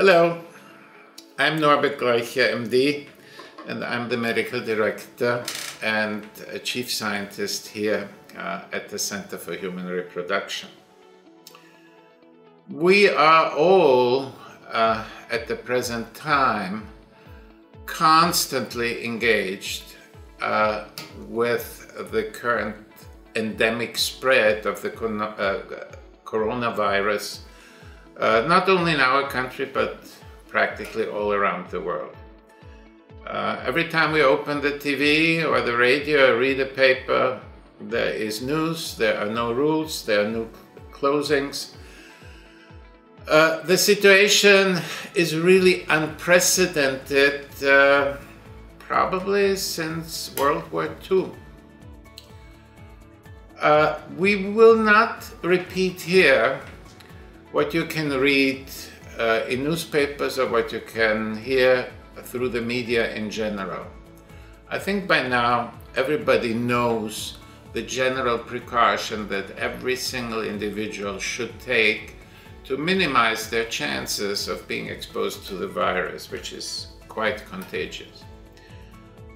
Hello, I'm Norbert Gleicher, MD, and I'm the medical director and chief scientist here uh, at the Center for Human Reproduction. We are all, uh, at the present time, constantly engaged uh, with the current endemic spread of the uh, coronavirus uh, not only in our country, but practically all around the world. Uh, every time we open the TV or the radio or read a paper, there is news, there are no rules, there are no closings. Uh, the situation is really unprecedented, uh, probably since World War II. Uh, we will not repeat here what you can read uh, in newspapers or what you can hear through the media in general. I think by now everybody knows the general precaution that every single individual should take to minimize their chances of being exposed to the virus, which is quite contagious.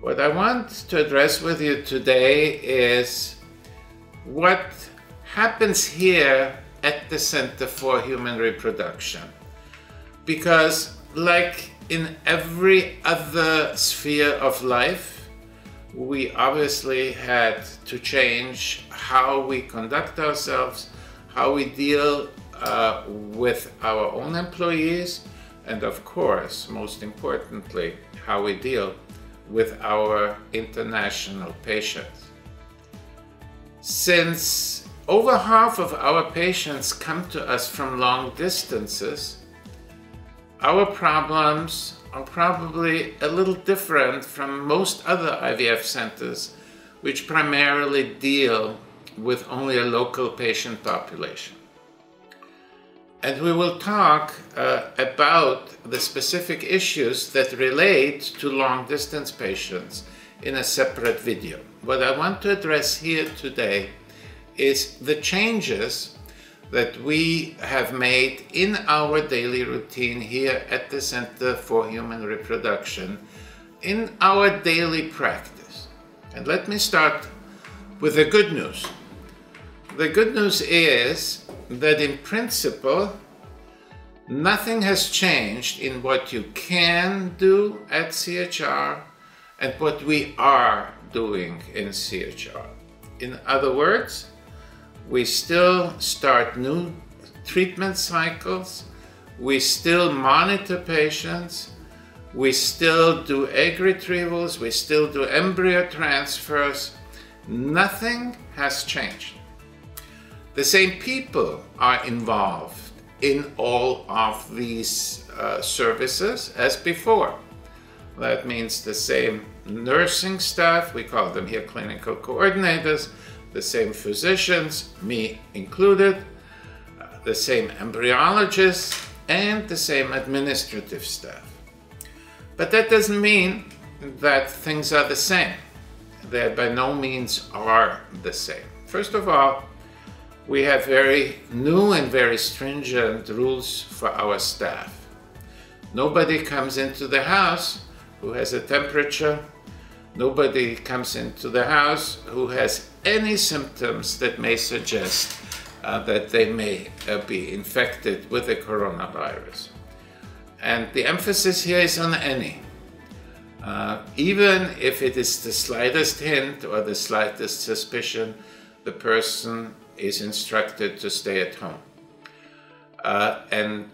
What I want to address with you today is what happens here at the Center for Human Reproduction. Because like in every other sphere of life, we obviously had to change how we conduct ourselves, how we deal uh, with our own employees, and of course, most importantly, how we deal with our international patients. Since over half of our patients come to us from long distances. Our problems are probably a little different from most other IVF centers, which primarily deal with only a local patient population. And we will talk uh, about the specific issues that relate to long distance patients in a separate video. What I want to address here today is the changes that we have made in our daily routine here at the Center for Human Reproduction in our daily practice. And let me start with the good news. The good news is that in principle, nothing has changed in what you can do at CHR and what we are doing in CHR. In other words, we still start new treatment cycles, we still monitor patients, we still do egg retrievals, we still do embryo transfers. Nothing has changed. The same people are involved in all of these uh, services as before. That means the same nursing staff, we call them here clinical coordinators, the same physicians, me included, the same embryologists, and the same administrative staff. But that doesn't mean that things are the same. They by no means are the same. First of all, we have very new and very stringent rules for our staff. Nobody comes into the house who has a temperature. Nobody comes into the house who has any symptoms that may suggest uh, that they may uh, be infected with the coronavirus. And the emphasis here is on any. Uh, even if it is the slightest hint or the slightest suspicion, the person is instructed to stay at home. Uh, and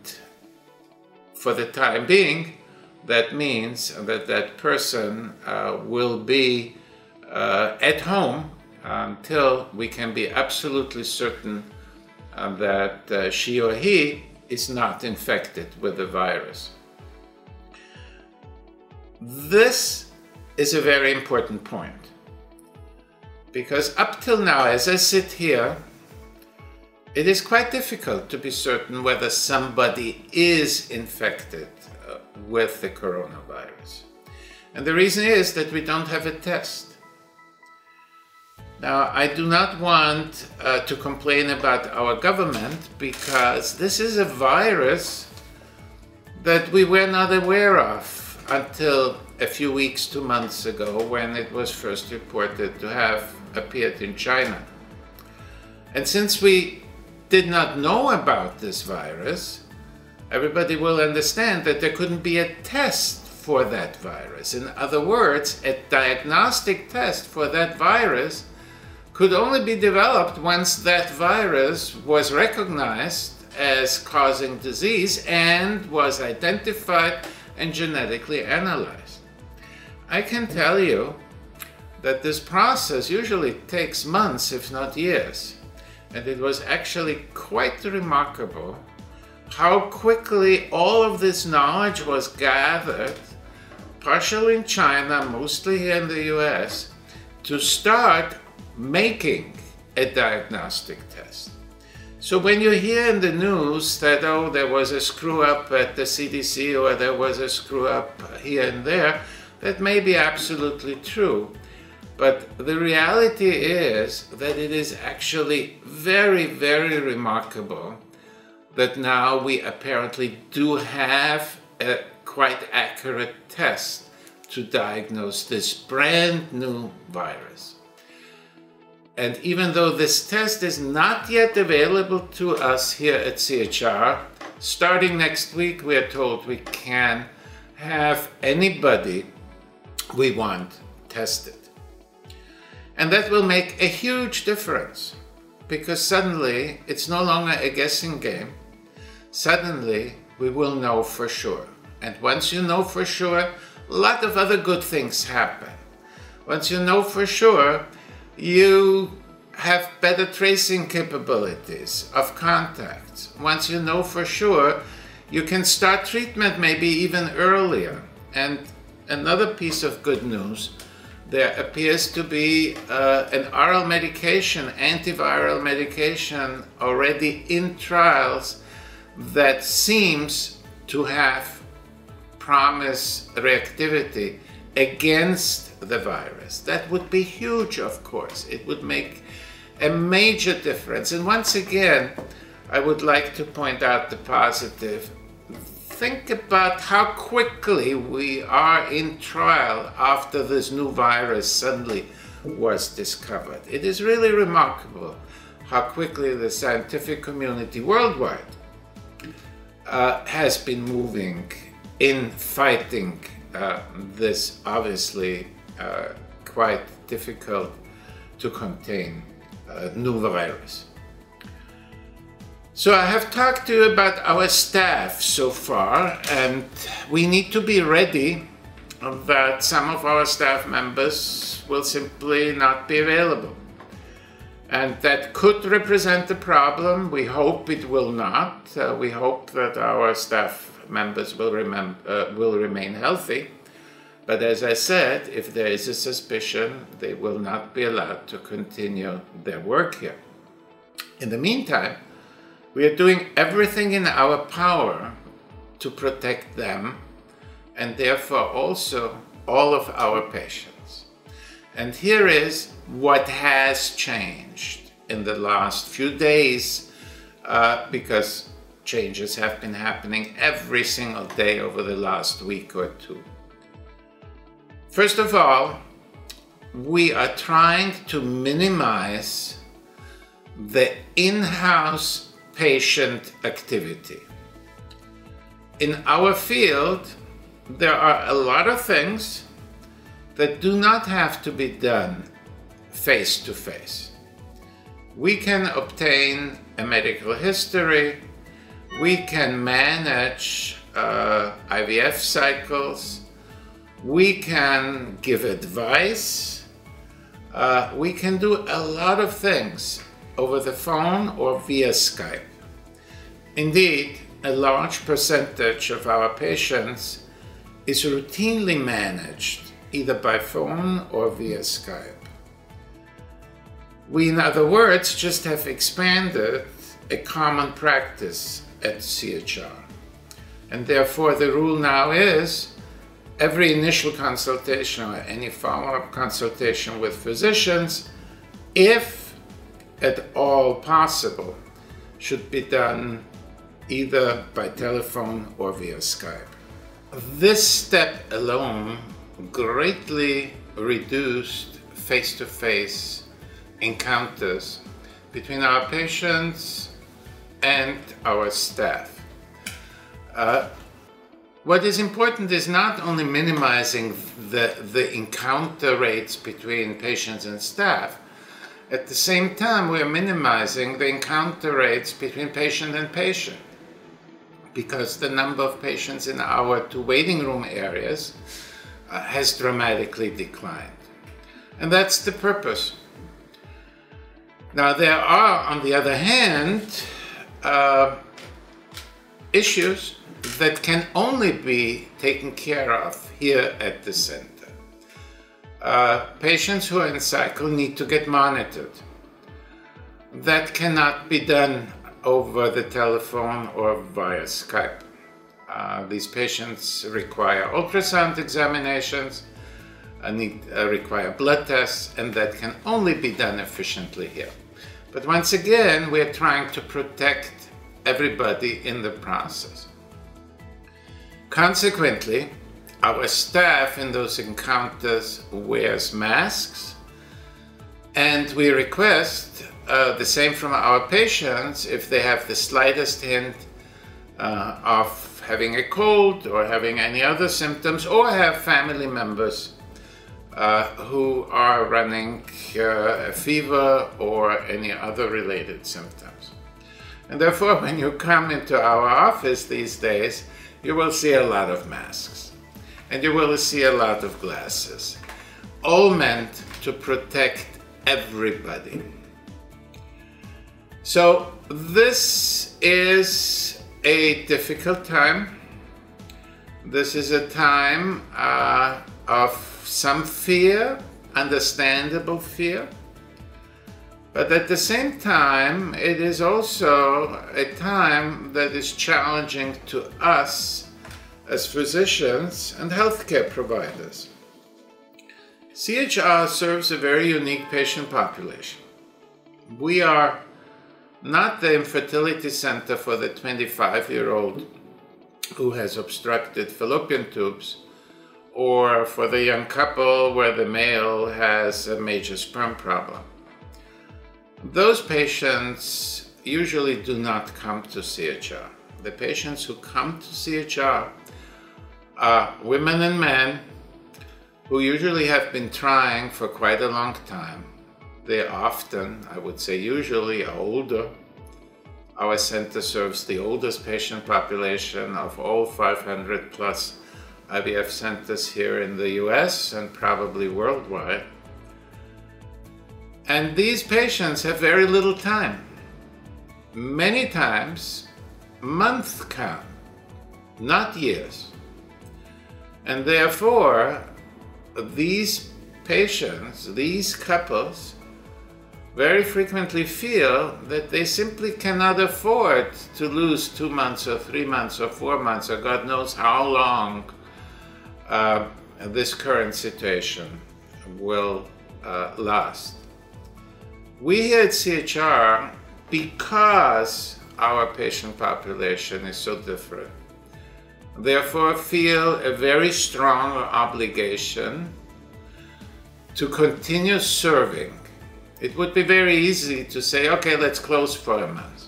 for the time being, that means that that person uh, will be uh, at home until we can be absolutely certain uh, that uh, she or he is not infected with the virus. This is a very important point because up till now, as I sit here, it is quite difficult to be certain whether somebody is infected with the coronavirus. And the reason is that we don't have a test. Now, I do not want uh, to complain about our government because this is a virus that we were not aware of until a few weeks two months ago when it was first reported to have appeared in China. And since we did not know about this virus, everybody will understand that there couldn't be a test for that virus. In other words, a diagnostic test for that virus could only be developed once that virus was recognized as causing disease and was identified and genetically analyzed. I can tell you that this process usually takes months, if not years. And it was actually quite remarkable how quickly all of this knowledge was gathered, partially in China, mostly here in the US, to start making a diagnostic test. So when you hear in the news that, oh, there was a screw up at the CDC or there was a screw up here and there, that may be absolutely true. But the reality is that it is actually very, very remarkable that now we apparently do have a quite accurate test to diagnose this brand new virus. And even though this test is not yet available to us here at CHR, starting next week we are told we can have anybody we want tested. And that will make a huge difference because suddenly it's no longer a guessing game. Suddenly we will know for sure. And once you know for sure, a lot of other good things happen. Once you know for sure, you have better tracing capabilities of contacts. Once you know for sure, you can start treatment maybe even earlier. And another piece of good news, there appears to be uh, an oral medication, antiviral medication, already in trials that seems to have promise reactivity against the virus. That would be huge, of course. It would make a major difference. And once again, I would like to point out the positive. Think about how quickly we are in trial after this new virus suddenly was discovered. It is really remarkable how quickly the scientific community worldwide uh, has been moving in fighting uh, this obviously uh, quite difficult to contain uh, new virus. So I have talked to you about our staff so far and we need to be ready that some of our staff members will simply not be available. And that could represent a problem. We hope it will not. Uh, we hope that our staff members will, uh, will remain healthy. But as I said, if there is a suspicion, they will not be allowed to continue their work here. In the meantime, we are doing everything in our power to protect them and therefore also all of our patients. And here is what has changed in the last few days uh, because changes have been happening every single day over the last week or two. First of all, we are trying to minimize the in-house patient activity. In our field, there are a lot of things that do not have to be done face to face. We can obtain a medical history, we can manage uh, IVF cycles, we can give advice, uh, we can do a lot of things over the phone or via Skype. Indeed, a large percentage of our patients is routinely managed either by phone or via Skype. We, in other words, just have expanded a common practice at CHR. And therefore the rule now is every initial consultation or any follow-up consultation with physicians, if at all possible, should be done either by telephone or via Skype. This step alone greatly reduced face-to-face encounters between our patients and our staff. Uh, what is important is not only minimizing the, the encounter rates between patients and staff, at the same time we are minimizing the encounter rates between patient and patient because the number of patients in our two waiting room areas uh, has dramatically declined. And that's the purpose. Now there are, on the other hand, uh, issues that can only be taken care of here at the center. Uh, patients who are in cycle need to get monitored. That cannot be done over the telephone or via Skype. Uh, these patients require ultrasound examinations, uh, need, uh, require blood tests, and that can only be done efficiently here. But once again, we're trying to protect everybody in the process. Consequently, our staff in those encounters wears masks and we request uh, the same from our patients if they have the slightest hint uh, of having a cold or having any other symptoms or have family members uh, who are running uh, a fever or any other related symptoms. And therefore, when you come into our office these days, you will see a lot of masks and you will see a lot of glasses, all meant to protect everybody. So this is a difficult time. This is a time uh, of some fear, understandable fear. But at the same time, it is also a time that is challenging to us as physicians and healthcare providers. CHR serves a very unique patient population. We are not the infertility center for the 25 year old who has obstructed fallopian tubes or for the young couple where the male has a major sperm problem. Those patients usually do not come to CHR. The patients who come to CHR are women and men who usually have been trying for quite a long time. They often, I would say usually, older. Our center serves the oldest patient population of all 500 plus IVF centers here in the US and probably worldwide. And these patients have very little time. Many times, months count, not years. And therefore, these patients, these couples, very frequently feel that they simply cannot afford to lose two months or three months or four months or God knows how long uh, this current situation will uh, last. We here at CHR, because our patient population is so different, therefore feel a very strong obligation to continue serving. It would be very easy to say, okay, let's close for a month.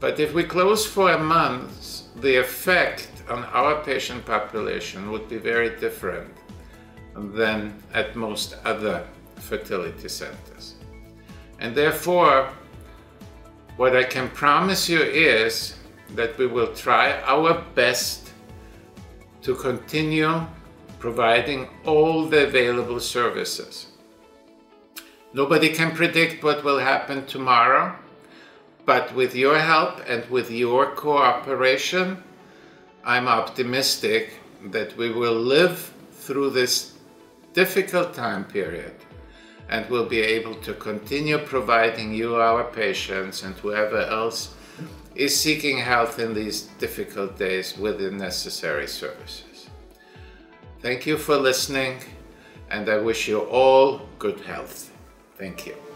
But if we close for a month, the effect on our patient population would be very different than at most other fertility centers. And therefore, what I can promise you is that we will try our best to continue providing all the available services. Nobody can predict what will happen tomorrow, but with your help and with your cooperation, I'm optimistic that we will live through this difficult time period and will be able to continue providing you, our patients, and whoever else is seeking health in these difficult days with the necessary services. Thank you for listening, and I wish you all good health. Thank you.